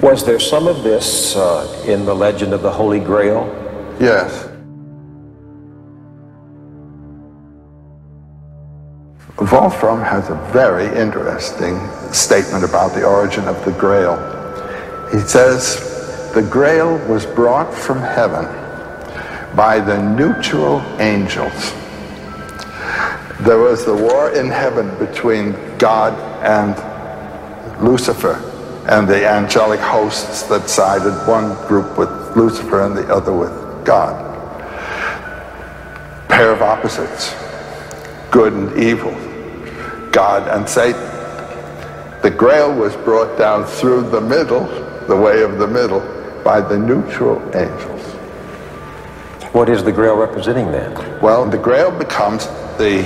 Was there some of this uh, in the legend of the Holy Grail? Yes. Wolfram has a very interesting statement about the origin of the Grail. He says, the Grail was brought from heaven by the neutral angels. There was the war in heaven between God and Lucifer and the angelic hosts that sided one group with Lucifer and the other with God. Pair of opposites, good and evil, God and Satan. The grail was brought down through the middle, the way of the middle, by the neutral angels. What is the grail representing then? Well, the grail becomes the,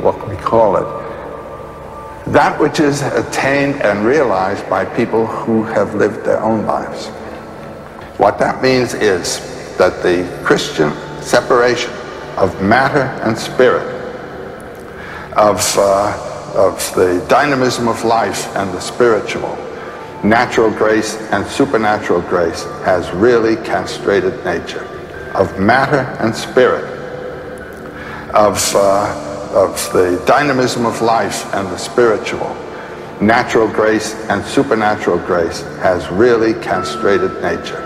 what can we call it? That which is attained and realized by people who have lived their own lives. What that means is that the Christian separation of matter and spirit, of, uh, of the dynamism of life and the spiritual, natural grace and supernatural grace has really castrated nature. Of matter and spirit, of uh, of the dynamism of life and the spiritual, natural grace and supernatural grace has really castrated nature.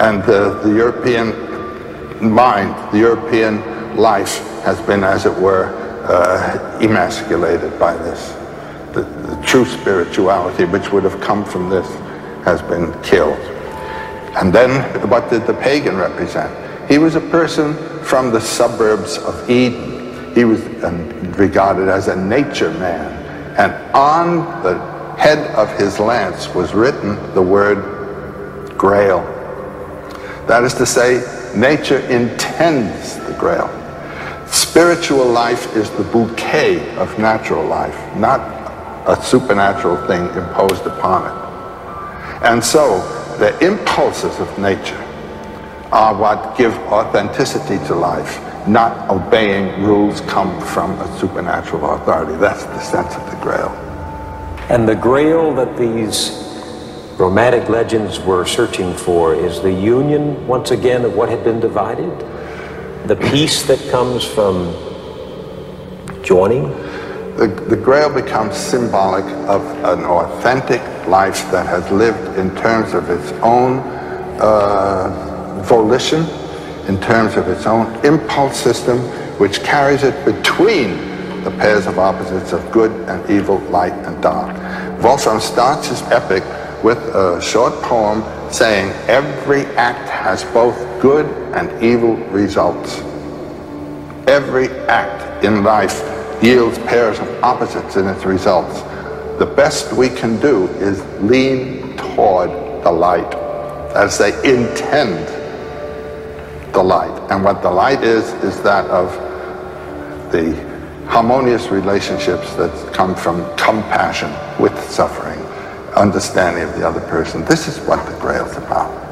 And the, the European mind, the European life has been, as it were, uh, emasculated by this. The, the true spirituality, which would have come from this, has been killed. And then what did the pagan represent? He was a person from the suburbs of Eden he was um, regarded as a nature man. And on the head of his lance was written the word grail. That is to say, nature intends the grail. Spiritual life is the bouquet of natural life, not a supernatural thing imposed upon it. And so, the impulses of nature are what give authenticity to life not obeying rules come from a supernatural authority. That's the sense of the grail. And the grail that these romantic legends were searching for is the union, once again, of what had been divided? The peace that comes from joining? The, the grail becomes symbolic of an authentic life that has lived in terms of its own uh, volition in terms of its own impulse system, which carries it between the pairs of opposites of good and evil, light and dark. Wolfram starts his epic with a short poem saying every act has both good and evil results. Every act in life yields pairs of opposites in its results. The best we can do is lean toward the light as they intend the light. And what the light is, is that of the harmonious relationships that come from compassion with suffering, understanding of the other person. This is what the Grail is about.